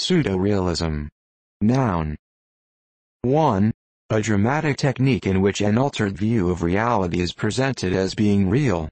Pseudo-realism. Noun. 1. A dramatic technique in which an altered view of reality is presented as being real.